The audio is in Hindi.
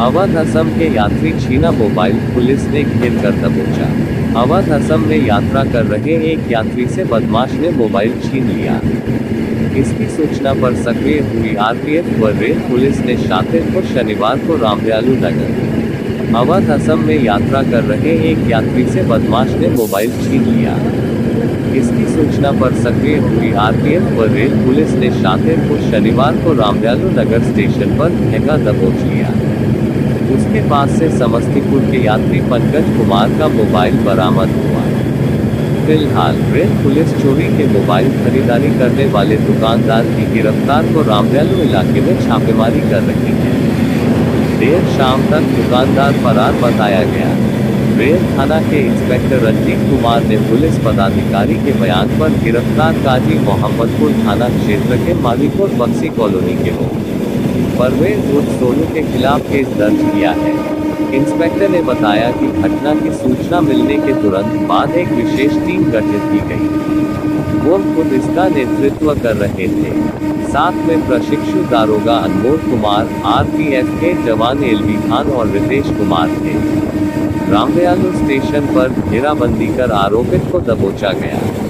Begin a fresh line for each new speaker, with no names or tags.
अवध असम के यात्री छीना मोबाइल पुलिस ने घेर कर दबोचा। अवध असम में यात्रा कर रहे एक यात्री से बदमाश ने मोबाइल छीन लिया। इसकी सूचना पर सक्रिय हुई आरपीएफ व रेल पुलिस ने शातिर को शनिवार को रामदयालु नगर। अवध असम में यात्रा कर रहे एक यात्री से बदमाश ने मोबाइल छीन लिया। इसकी सूचना पर सक्रिय हुई आरपीएफ व रेल पुलिस ने शातिर को शनिवार को रामदयालु नगर स्टेशन पर महँगा दबोच लिया। उसके पास से समस्तीपुर के यात्री पंकज कुमार का मोबाइल बरामद हुआ। फ़िलहाल रेल पुलिस चोरी के मोबाइल खरीदारी करने वाले दुकानदार की गिरफ़्तार को रामदयालु इलाके में छापेमारी कर रही है। देर शाम तक दुकानदार फरार बताया गया। रेल थाना के इंस्पेक्टर रंजीत कुमार ने पुलिस पदाधिकारी के बयान पर गिरफ़्तार काजी मोहम्मदपुर थाना क्षेत्र के मालिकोट बक्सी कॉलोनी के हो। परवेज उर्फ़ सोनू के खिलाफ केस दर्ज किया है। इंस्पेक्टर ने बताया कि घटना की सूचना मिलने के तुरंत बाद एक विशेष टीम गठित की गई। वो खुद इसका नेतृत्व कर रहे थे। साथ में प्रशिक्षु दारोगा अनमोल कुमार, आरपीएफ के जवान एलवी खान और रितेश कुमार थे। रामदयालु स्टेशन पर घेराबंदी कर आरोपित को दबोचा गया।